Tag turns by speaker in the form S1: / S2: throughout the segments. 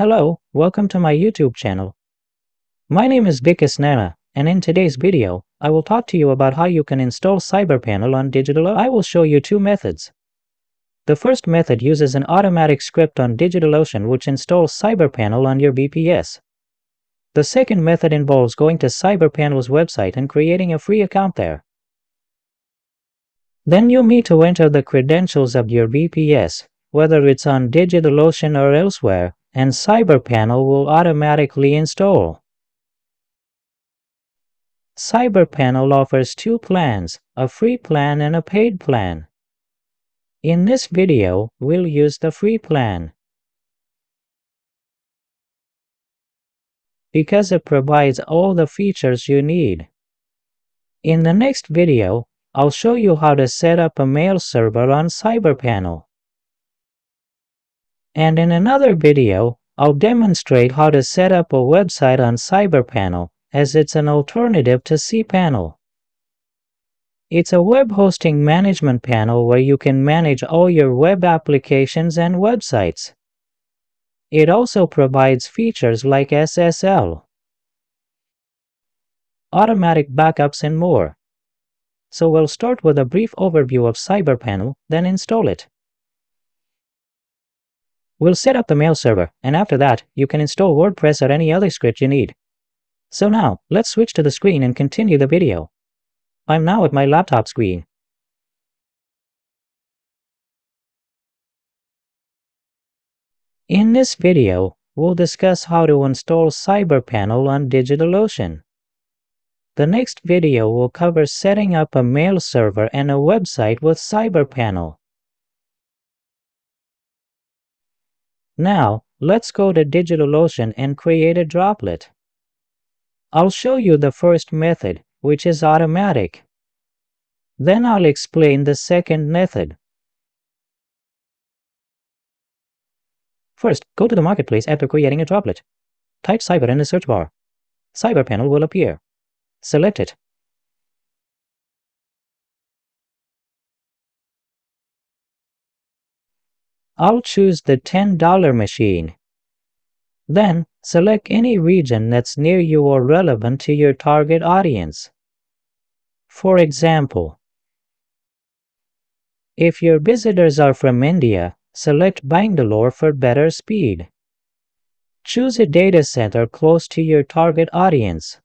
S1: Hello, welcome to my YouTube channel. My name is Vikas Nana, and in today's video, I will talk to you about how you can install CyberPanel on DigitalOcean. I will show you two methods. The first method uses an automatic script on DigitalOcean which installs CyberPanel on your VPS. The second method involves going to CyberPanel's website and creating a free account there. Then you'll need to enter the credentials of your VPS, whether it's on DigitalOcean or elsewhere, and CyberPanel will automatically install. CyberPanel offers two plans, a free plan and a paid plan. In this video, we'll use the free plan. because it provides all the features you need. In the next video, I'll show you how to set up a mail server on CyberPanel. And in another video, I'll demonstrate how to set up a website on CyberPanel as it's an alternative to cPanel. It's a web hosting management panel where you can manage all your web applications and websites. It also provides features like SSL, automatic backups and more. So we'll start with a brief overview of CyberPanel, then install it. We'll set up the mail server, and after that, you can install WordPress or any other script you need. So now, let's switch to the screen and continue the video. I'm now at my laptop screen. In this video, we'll discuss how to install CyberPanel on DigitalOcean. The next video will cover setting up a mail server and a website with CyberPanel. Now, let's go to DigitalOcean and create a droplet. I'll show you the first method, which is automatic. Then I'll explain the second method, First, go to the marketplace after creating a droplet. Type Cyber in the search bar. Cyber panel will appear. Select it. I'll choose the $10 machine. Then, select any region that's near you or relevant to your target audience. For example, if your visitors are from India, select Bangalore for better speed. Choose a data center close to your target audience.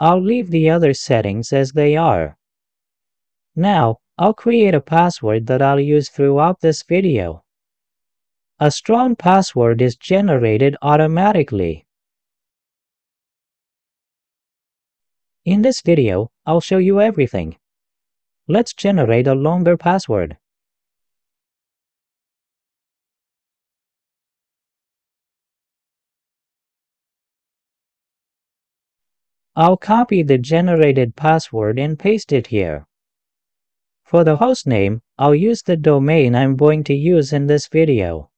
S1: I'll leave the other settings as they are. Now, I'll create a password that I'll use throughout this video. A strong password is generated automatically. In this video, I'll show you everything. Let's generate a longer password. I'll copy the generated password and paste it here. For the hostname, I'll use the domain I'm going to use in this video.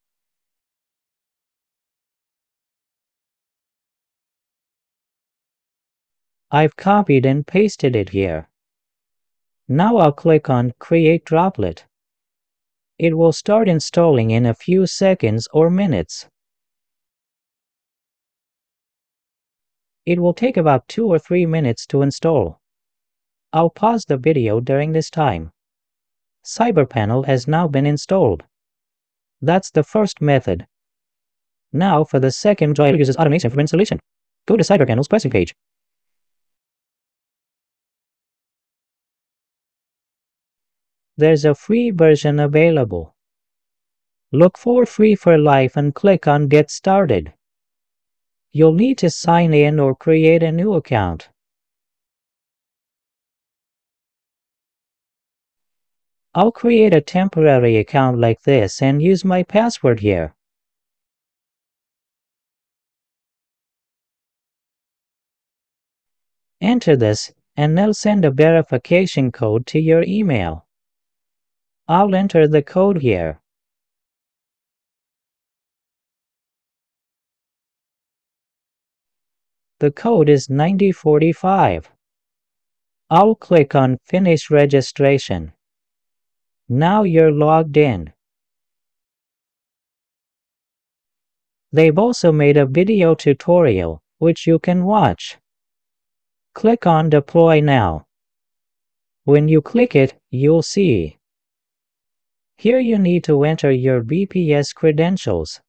S1: I've copied and pasted it here. Now I'll click on Create Droplet. It will start installing in a few seconds or minutes. It will take about 2 or 3 minutes to install. I'll pause the video during this time. CyberPanel has now been installed. That's the first method. Now for the second joy uses automation for installation. Go to CyberPanel's pricing page. there's a free version available. Look for Free for Life and click on Get Started. You'll need to sign in or create a new account. I'll create a temporary account like this and use my password here. Enter this and they'll send a verification code to your email. I'll enter the code here. The code is 9045. I'll click on Finish Registration. Now you're logged in. They've also made a video tutorial, which you can watch. Click on Deploy Now. When you click it, you'll see. Here you need to enter your VPS credentials.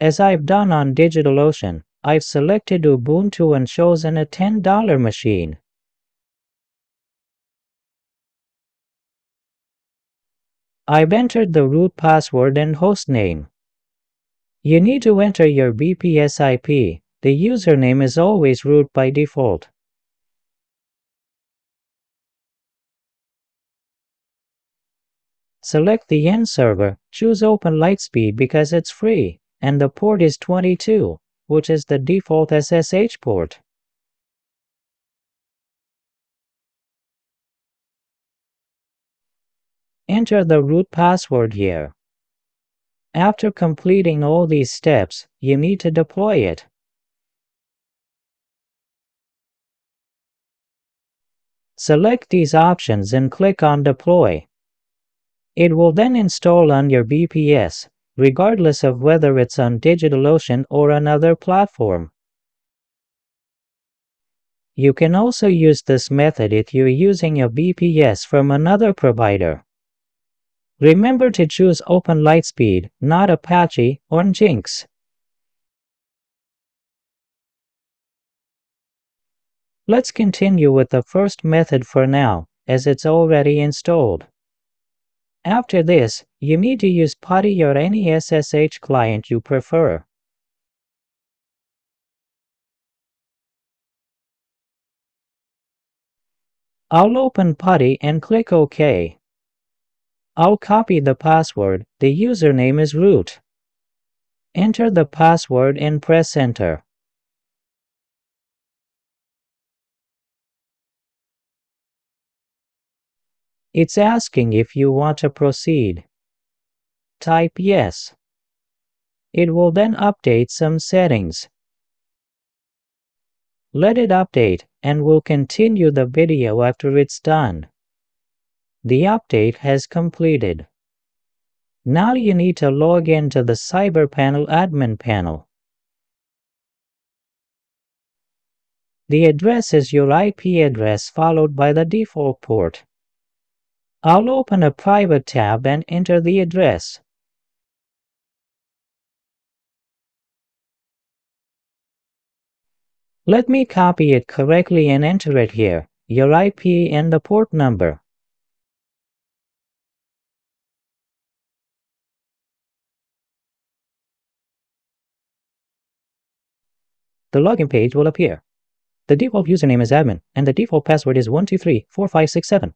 S1: As I've done on DigitalOcean, I've selected Ubuntu and chosen a $10 machine. I've entered the root password and hostname. You need to enter your VPS IP. The username is always root by default. Select the end server, choose OpenLiteSpeed because it's free, and the port is 22, which is the default SSH port. Enter the root password here. After completing all these steps, you need to deploy it. Select these options and click on Deploy. It will then install on your VPS, regardless of whether it's on DigitalOcean or another platform. You can also use this method if you're using a VPS from another provider. Remember to choose OpenLiteSpeed, not Apache or Nginx. Let's continue with the first method for now, as it's already installed. After this, you need to use PuTTY or any SSH client you prefer. I'll open PuTTY and click OK. I'll copy the password. The username is root. Enter the password and press enter. It's asking if you want to proceed. Type yes. It will then update some settings. Let it update and we'll continue the video after it's done. The update has completed. Now you need to log into the CyberPanel admin panel. The address is your IP address followed by the default port. I'll open a private tab and enter the address. Let me copy it correctly and enter it here, your IP and the port number. The login page will appear. The default username is admin, and the default password is 1234567.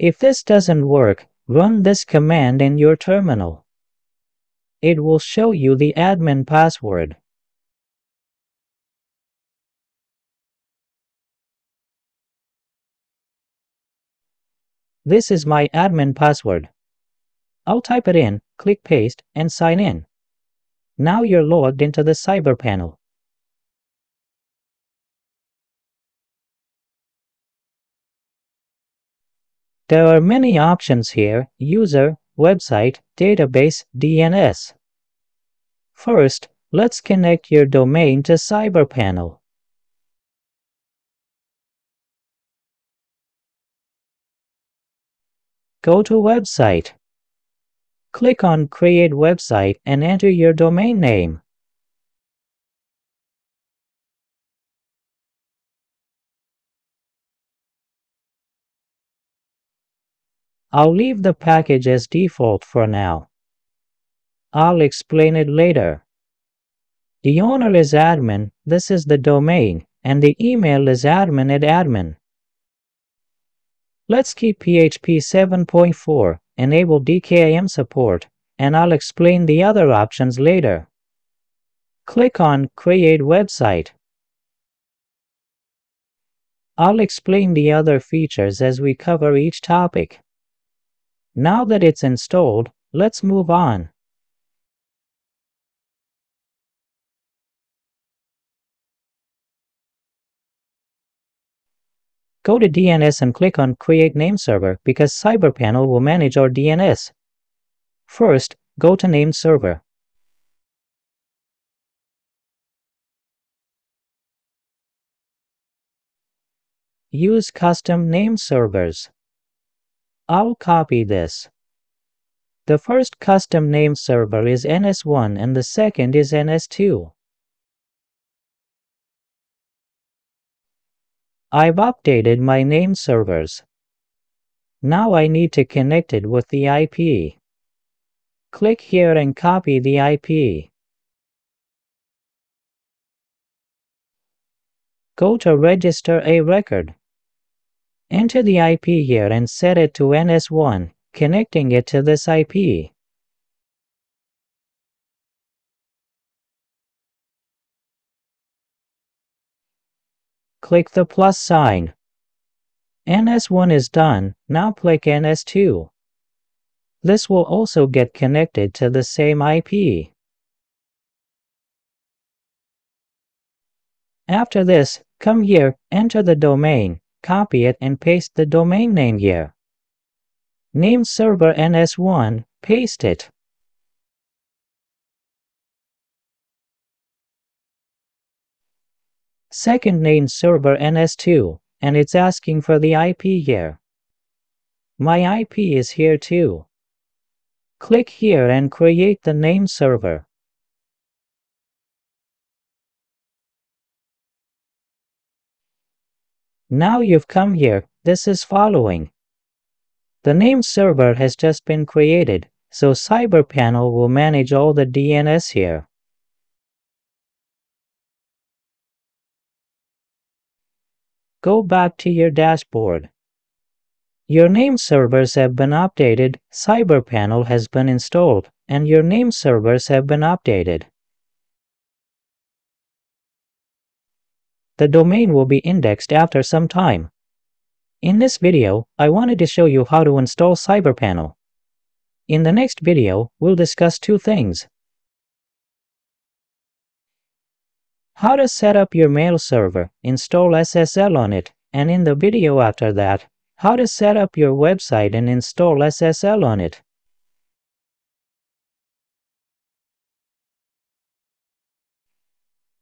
S1: If this doesn't work, run this command in your terminal. It will show you the admin password. This is my admin password. I'll type it in, click paste, and sign in. Now you're logged into the cyber panel. There are many options here, user, website, database, DNS. First, let's connect your domain to CyberPanel. Go to Website. Click on Create Website and enter your domain name. I'll leave the package as default for now. I'll explain it later. The owner is admin, this is the domain, and the email is admin at admin. Let's keep PHP 7.4, enable DKIM support, and I'll explain the other options later. Click on Create Website. I'll explain the other features as we cover each topic. Now that it's installed, let's move on. Go to DNS and click on Create Name Server because CyberPanel will manage our DNS. First, go to Name Server. Use custom name servers. I'll copy this. The first custom name server is NS1 and the second is NS2. I've updated my name servers. Now I need to connect it with the IP. Click here and copy the IP. Go to Register a record. Enter the IP here and set it to NS1, connecting it to this IP. Click the plus sign. NS1 is done, now click NS2. This will also get connected to the same IP. After this, come here, enter the domain, copy it and paste the domain name here. Name server NS1, paste it. Second name server NS2, and it's asking for the IP here. My IP is here too. Click here and create the name server. Now you've come here, this is following. The name server has just been created, so CyberPanel will manage all the DNS here. Go back to your dashboard. Your name servers have been updated, CyberPanel has been installed, and your name servers have been updated. The domain will be indexed after some time. In this video, I wanted to show you how to install CyberPanel. In the next video, we'll discuss two things. How to set up your mail server, install SSL on it, and in the video after that, how to set up your website and install SSL on it.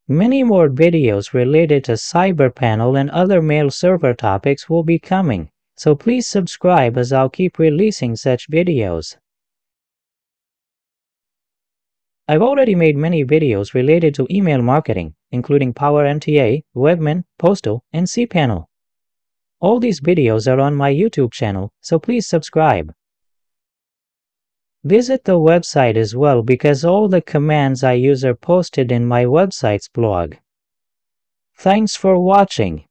S1: Many more videos related to CyberPanel and other mail server topics will be coming, so please subscribe as I'll keep releasing such videos. I've already made many videos related to email marketing, including PowerMTA, Webmin, Postal, and cPanel. All these videos are on my YouTube channel, so please subscribe. Visit the website as well because all the commands I use are posted in my website's blog. Thanks for watching.